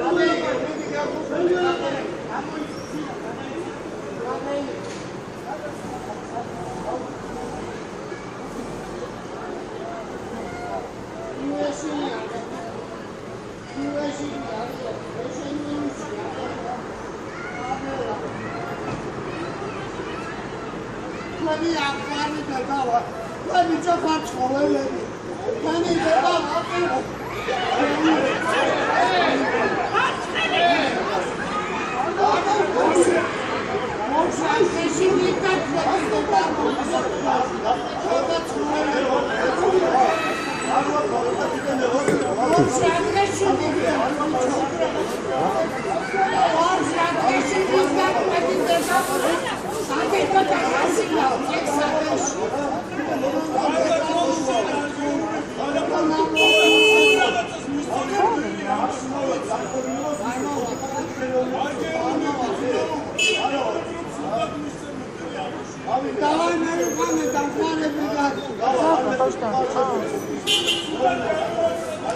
哥新娘子，哥新娘我穿新鞋了。哥了，哥你他吵来了，看你 Давай, Мария Ивановна, там фары бегают. Да, да, да, да, да, да, да, да, да, да,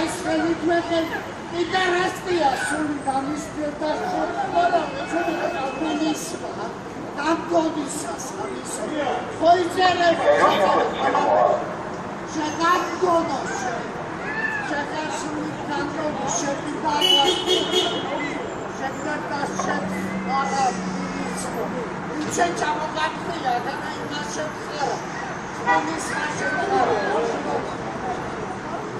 ეს ხელით მეხერ კიდე რასწია სული გამისდეთა ხო ხოლო ცოტა გამისვა გამგონისას არის ხო იცერე შეგაგგონო შეგაშული კანტო შეგიდა შეგდა შეგ აღა ისე ჩამოგაქვია და იმას შეხარა ამის ხაზე და რა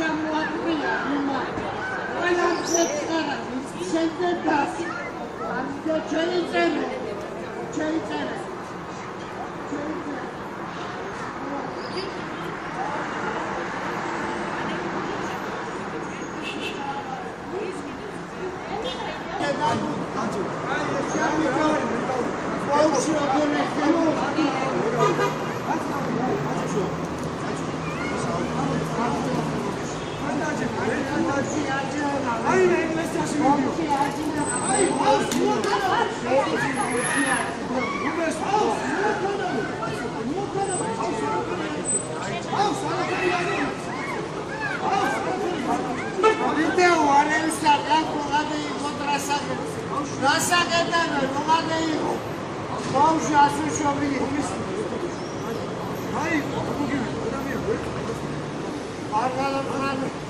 somewhat real, you might. When I'm 6'7", it's simply possible. I'm the Trinity Center. Trinity Center. Vamos já, se eu chover, isso. Vai, vamos, vamos, vamos. Vai, vamos, vamos.